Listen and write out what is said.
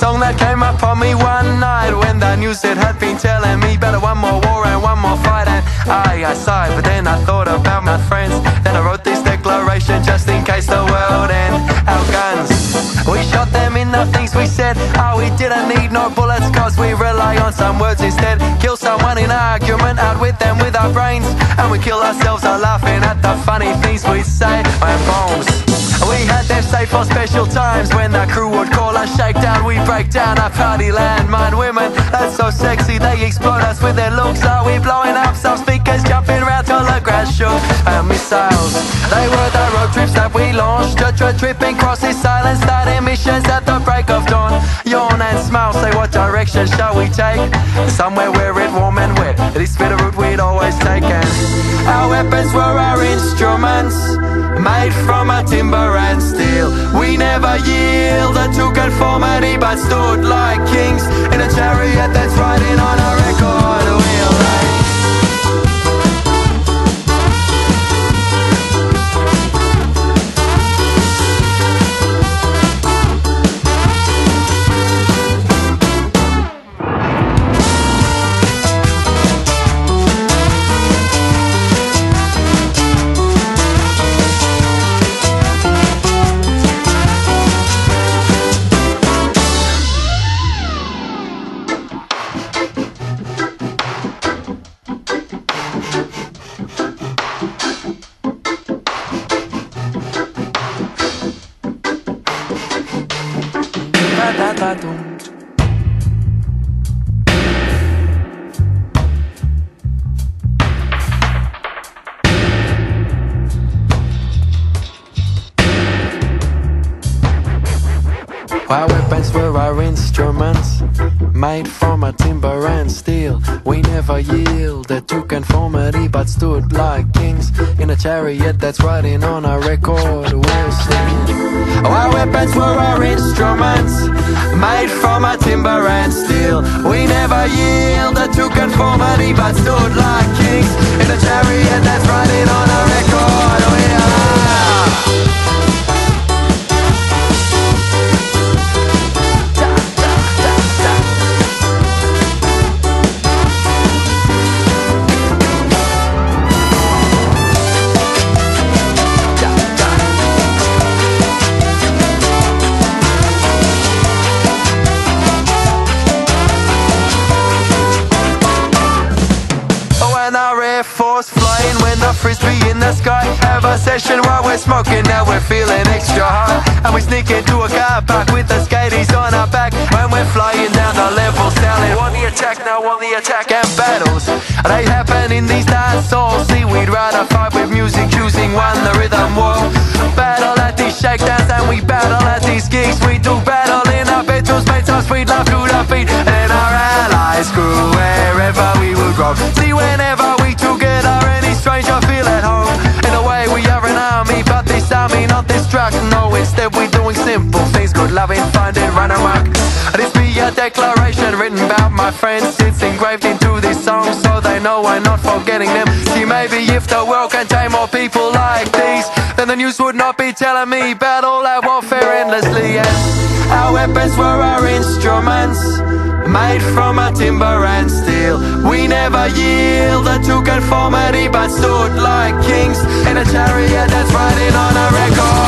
song that came upon me one night when the news it had been telling me better one more war and one more fight. And I, I sighed, but then I thought about my friends. Then I wrote this declaration just in case the world end. Our guns, we shot them in the things we said. Oh, we didn't need no bullets cause we rely on some words instead. Kill someone in argument, out with them with our brains. And we kill ourselves are laughing at the funny things we say. And bones. Had safe for special times when the crew would call us shakedown. We break down our party landmine women. That's so sexy, they explode us with their looks. Are we blowing up some speakers, jumping around till the grass shook? Our missiles, they were the road trips that we launched. Tra tripping crosses, silence, starting missions at the break of dawn. Yawn and smile, say what direction shall we take? Somewhere where it warm and wet. This bit of route we'd always taken. Our weapons were our instruments, made from a timber and steel. We never yielded to conformity, but stood like kings in a chariot that's riding on a Our weapons were our instruments, made from a timber and steel. We never yielded to conformity, but stood like kings in a chariot that's riding on a record wheel. Singing. Our weapons were our instruments, conformity, but stood like Air Force flying, when the frisbee in the sky. Have a session while we're smoking, now we're feeling extra high. And we sneak into a car park with the skaties on our back. When we're flying down the level, sounding On the attack, now on the attack And battles, they happen in these dance halls See, we'd rather fight with music, choosing one, the rhythm war Instead we're doing simple things. Good loving, finding, run amok. This be a declaration written about my friends It's engraved into this song so they know I'm not forgetting them. See, maybe if the world contained more people like these Then the news would not be telling me about all that warfare endlessly. And our weapons were our instruments Made from a timber and steel. We never yielded to conformity But stood like kings In a chariot that's riding on a record